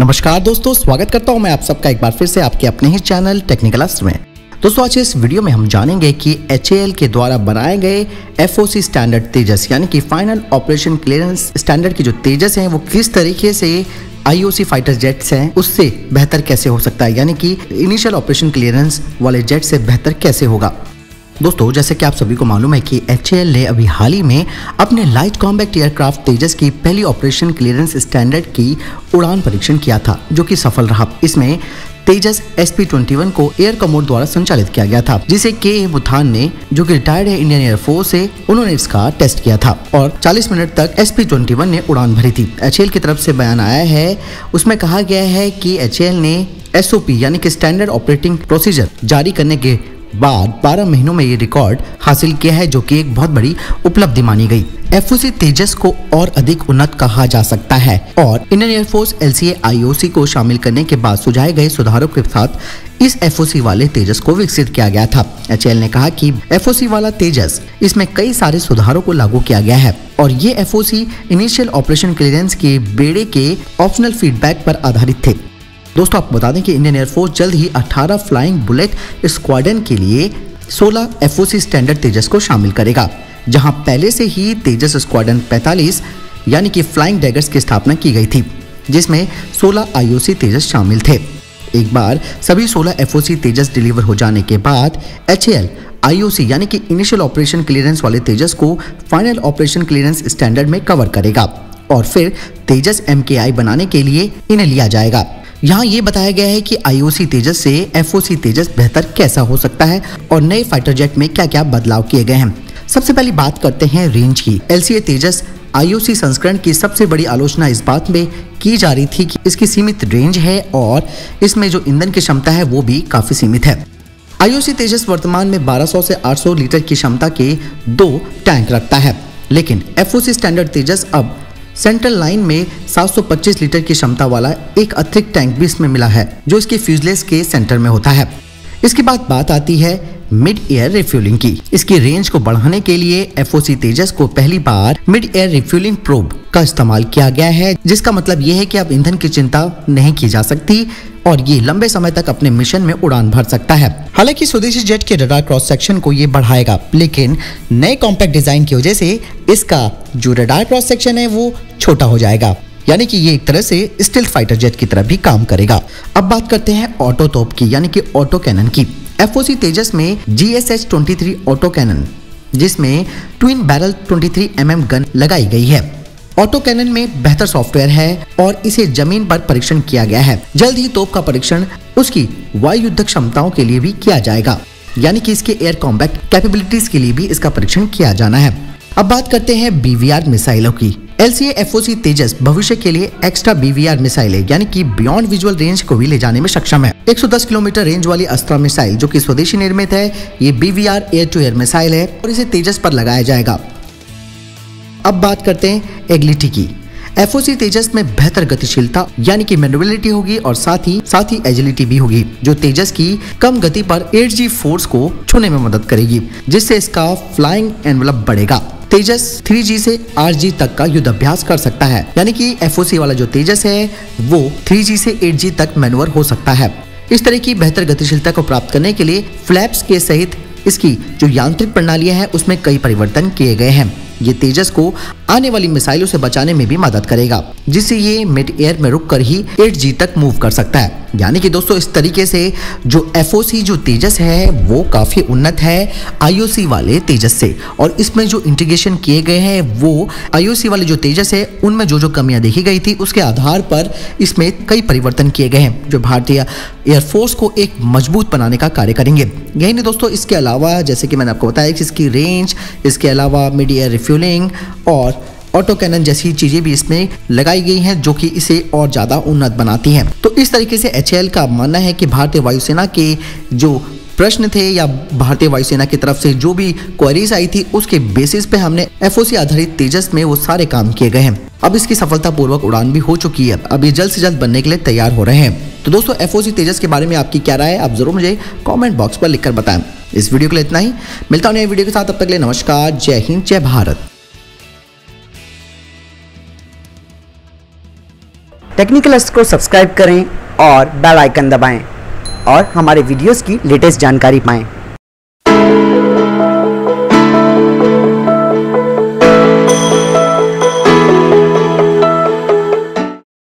नमस्कार दोस्तों, स्वागत करता हूँ मैं आप सबका एक बार फिर से आपके अपने ही चैनल टेक्निकल अस्त्र में। दोस्तों, आज इस वीडियो में हम जानेंगे कि एच के द्वारा बनाए गए एफ़ स्टैंडर्ड तेजस, यानी कि फाइनल ऑपरेशन क्लियरेंस स्टैंडर्ड की जो तेजस हैं, वो किस तरीके से आईओसी फाइटर जेट्स हैं, उससे बेहतर कैसे हो सकता है? यानी कि इनिशियल ऑपरेशन क्लियरेंस वाले जेट से बेहतर कैसे होगा? दोस्तों, जैसे कि आप सभी को मालूम है कि एच ने अभी हाल ही में अपने लाइट कॉम्बैक्ट एयरक्राफ्ट तेजस की पहली ऑपरेशन क्लियरेंस स्टैंडर्ड की उड़ान परीक्षण किया था, जो कि सफल रहा। इसमें तेजस एस पी को एयर कमोड द्वारा संचालित किया गया था, जिसे के ए मुथान ने, जो कि रिटायर्ड है इंडियन एयरफोर्स से, उन्होंने इसका टेस्ट किया था, और 40 मिनट तक एस पी ट्वेंटी वन ने उड़ान भरी थी। एच की तरफ़ से बयान आया है, उसमें कहा गया है कि एच ने एस यानी कि स्टैंडर्ड ऑपरेटिंग प्रोसीजर जारी करने के बाद 12 महीनों में ये रिकॉर्ड हासिल किया है, जो कि एक बहुत बड़ी उपलब्धि मानी गई। एफओसी तेजस को और अधिक उन्नत कहा जा सकता है और इंडियन एयरफोर्स एल सी को शामिल करने के बाद सुझाए गए सुधारों के साथ इस एफओसी वाले तेजस को विकसित किया गया था। एचएल ने कहा कि एफओसी वाला तेजस, इसमें कई सारे सुधारों को लागू किया गया है और ये एफ़ इनिशियल ऑपरेशन क्लियरेंस के बेड़े के ऑप्शनल फीडबैक पर आधारित थे। दोस्तों आपको बता दें कि इंडियन एयरफोर्स जल्द ही 18 फ्लाइंग बुलेट स्क्वाडन के लिए 16 एफओसी स्टैंडर्ड तेजस को शामिल करेगा, जहाँ पहले से ही तेजस स्क्वाडन 45 यानी कि फ्लाइंग डैगर्स की स्थापना की गई थी, जिसमें 16 आईओसी तेजस शामिल थे। एक बार सभी 16 एफओसी तेजस डिलीवर हो जाने के बाद एचएल आईओसी यानी कि इनिशियल ऑपरेशन क्लियरेंस वाले तेजस को फाइनल ऑपरेशन क्लियरेंस स्टैंडर्ड में कवर करेगा, और फिर तेजस एम बनाने के लिए इन्हें लिया जाएगा। यहाँ ये बताया गया है कि आईओसी तेजस से एफओसी तेजस बेहतर कैसा हो सकता है और नए फाइटर जेट में क्या क्या बदलाव किए गए हैं। सबसे पहले बात करते हैं रेंज की। एलसीए तेजस आईओसी संस्करण की सबसे बड़ी आलोचना इस बात में की जा रही थी कि इसकी सीमित रेंज है और इसमें जो ईंधन की क्षमता है वो भी काफ़ी सीमित है। आईओसी तेजस वर्तमान में 1200 से 800 लीटर की क्षमता के दो टैंक रखता है। लेकिन एफओसी स्टैंडर्ड तेजस अब सेंट्रल लाइन में 725 लीटर की क्षमता वाला एक अतिरिक्त टैंक भी इसमें मिला है, जो इसके फ्यूजलेस के सेंटर में होता है। इसके बाद बात आती है मिड एयर रिफ्यूलिंग की। इसकी रेंज को बढ़ाने के लिए एफओसी तेजस को पहली बार मिड एयर रिफ्यूलिंग प्रोब का इस्तेमाल किया गया है, जिसका मतलब ये है कि अब ईंधन की चिंता नहीं की जा सकती और ये लंबे समय तक अपने मिशन में उड़ान भर सकता है। हालाँकि स्वदेशी जेट के रडार क्रॉस सेक्शन को ये बढ़ाएगा, लेकिन नए कॉम्पैक्ट डिज़ाइन की वजह से इसका जो रडार क्रॉस सेक्शन है वो छोटा हो जाएगा। यानी कि ये एक तरह से स्टिल फाइटर जेट की तरह भी काम करेगा। अब बात करते हैं ऑटो तोप की, यानी कि ऑटो कैनन की। एफओसी तेजस में G S H twenty three auto cannon, जिसमें twin barrel 23 M mm gun लगाई गई है। ऑटो कैनन में बेहतर सॉफ्टवेयर है और इसे ज़मीन पर परीक्षण किया गया है। जल्द ही तोप का परीक्षण, उसकी वायु युद्ध क्षमताओं के लिए भी किया जाएगा। यानी कि इसके एयर कॉम्बैक्ट कैपेबिलिटीज के लिए भी इसका परीक्षण किया जाना है। अब बात करते हैं बीवीआर मिसाइलों की। एल सी एफओसी तेजस भविष्य के लिए एक्स्ट्रा बीवीआर मिसाइल है यानी कि बियॉन्ड विजुअल रेंज को भी ले जाने में सक्षम है। 110 किलोमीटर रेंज वाली अस्त्रा मिसाइल जो कि स्वदेशी निर्मित है, ये BVR air to air missile है और इसे तेजस पर लगाया जाएगा। अब बात करते हैं एग्लिटी की। एफओसी तेजस में बेहतर गतिशीलता, यानी कि मैनुअलिटी होगी और साथ ही साथ ही एजिलिटी भी होगी, जो तेजस की कम गति पर एट फोर्स को छूने में मदद करेगी, जिससे इसका फ्लाइंग एनवलप बढ़ेगा। तेजस 3G से 8G तक का युद्ध अभ्यास कर सकता है, यानी कि एफ़ वाला जो तेजस है, वो 3G से 8G तक मैनुअर हो सकता है। इस तरह की बेहतर गतिशीलता को प्राप्त करने के लिए फ्लैप्स के सहित इसकी जो यांत्रिक प्रणालियाँ हैं, उसमें कई परिवर्तन किए गए हैं। ये तेजस को आने वाली मिसाइलों से बचाने में भी मदद करेगा, जिससे ये मिड एयर में रुक कर ही एट जी तक मूव कर सकता है। यानी कि दोस्तों, इस तरीके से जो एफओसी, जो तेजस है, वो काफ़ी उन्नत है आईओसी वाले तेजस से। और इसमें जो इंटीग्रेशन किए गए हैं, वो आईओसी वाले जो तेजस है, उनमें जो जो कमियाँ देखी गई थी, उसके आधार पर इसमें कई परिवर्तन किए गए हैं, जो भारतीय एयरफोर्स को एक मज़बूत बनाने का कार्य करेंगे। यही नहीं दोस्तों, इसके अलावा, जैसे कि मैंने आपको बताया कि इसकी रेंज इसके अलावा मिड एयर रिफ्यूलिंग और ऑटो कैनन जैसी चीज़ें भी इसमें लगाई गई हैं जो कि इसे और ज़्यादा उन्नत बनाती हैं। तो इस तरीके से एच का मानना है कि भारतीय वायुसेना के जो प्रश्न थे या भारतीय वायुसेना की तरफ़ से जो भी क्वेरीज आई थी, उसके बेसिस पे हमने एफ़ आधारित तेजस में वो सारे काम किए गए हैं। अब इसकी सफलतापूर्वक उड़ान भी हो चुकी है। अब ये जल्द से जल्द बनने के लिए तैयार हो रहे हैं। तो दोस्तों एफओसी तेजस के बारे में आपकी क्या राय है, आप ज़रूर मुझे कॉमेंट बॉक्स पर लिखकर बताएँ। इस वीडियो के लिए इतना ही। मिलता हूँ नई वीडियो के साथ। अब तक लिए नमस्कार। जय हिंद, जय भारत। टेक्निकल को सब्सक्राइब करें और बेल आइकन दबाएँ और हमारे वीडियोस की लेटेस्ट जानकारी पाएँ।